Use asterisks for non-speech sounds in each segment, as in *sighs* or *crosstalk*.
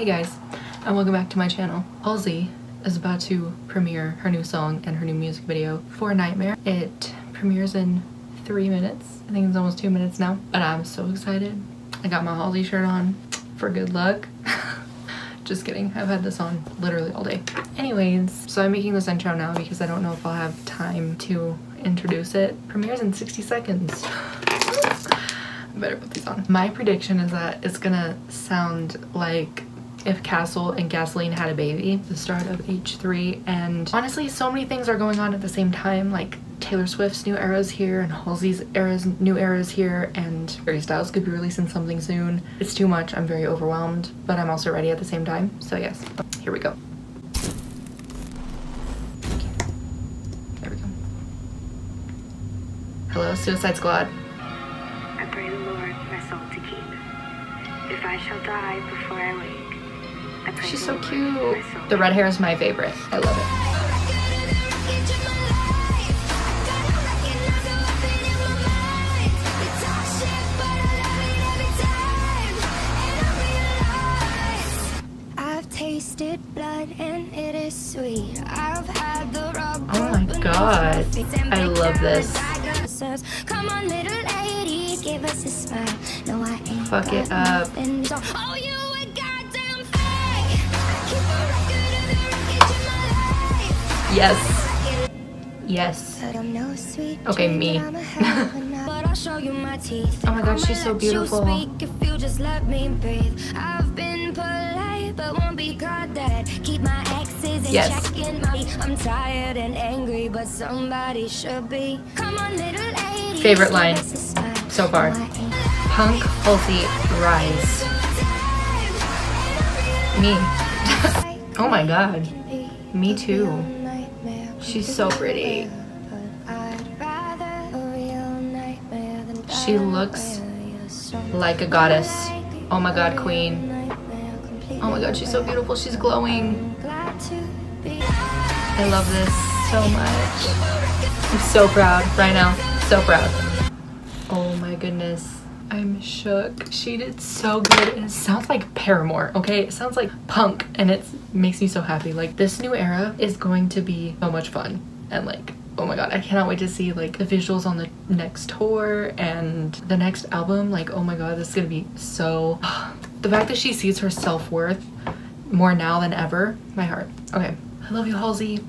Hey guys, and welcome back to my channel. Halsey is about to premiere her new song and her new music video for Nightmare. It premieres in three minutes. I think it's almost two minutes now, but I'm so excited. I got my Halsey shirt on for good luck. *laughs* Just kidding, I've had this on literally all day. Anyways, so I'm making this intro now because I don't know if I'll have time to introduce it. Premieres in 60 seconds. *laughs* I better put these on. My prediction is that it's gonna sound like if Castle and Gasoline had a baby, the start of H3, and honestly, so many things are going on at the same time, like Taylor Swift's new era's here, and Halsey's era's new era's here, and Harry Styles could be releasing something soon. It's too much, I'm very overwhelmed, but I'm also ready at the same time, so yes, here we go. There we go. Hello, Suicide Squad. I pray the Lord my soul to keep. If I shall die before I wake, She's so cute. The red hair is my favorite. I love it. I've tasted blood and it is sweet. I've had the rub. Oh my god. I love this. Come on, little won't be caught dead. Keep my exes in Yes. check in my. I'm tired and angry, but somebody should be. Come on, little. Favorite line give us a smile. so far. No, I ain't Punk Halsey Rise. Me. *laughs* oh my god. Me too. She's so pretty. She looks like a goddess. Oh my god, queen. Oh my god, she's so beautiful. She's glowing. I love this so much. I'm so proud right now. So proud. Oh my goodness. I'm shook. She did so good. And it sounds like Paramore, okay? It sounds like punk and it makes me so happy. Like this new era is going to be so much fun. And like, oh my god, I cannot wait to see like the visuals on the next tour and the next album. Like, oh my god, this is gonna be so... *sighs* the fact that she sees her self-worth more now than ever, my heart. Okay, I love you, Halsey.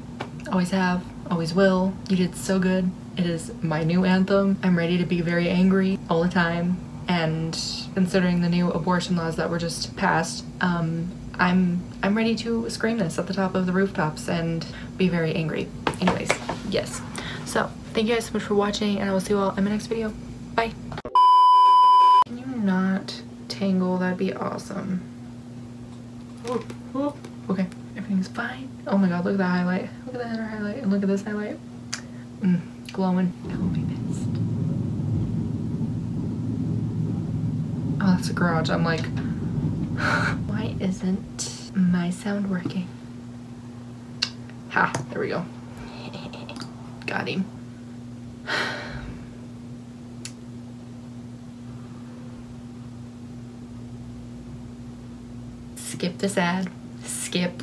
Always have, always will. You did so good. It is my new anthem. I'm ready to be very angry all the time. And considering the new abortion laws that were just passed, um, I'm I'm ready to scream this at the top of the rooftops and be very angry. Anyways, yes. So thank you guys so much for watching, and I will see you all in my next video. Bye. Can you not tangle? That'd be awesome. Okay, everything's fine. Oh my god, look at that highlight. Look at that highlight. And look at this highlight. Mm, glowing. I will be pissed. Oh, that's a garage. I'm like, *sighs* why isn't my sound working? Ha, there we go. *laughs* Got him. Skip this ad. Skip.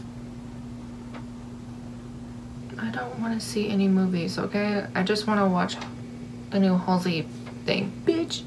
I don't want to see any movies, okay? I just want to watch the new Halsey thing. Bitch.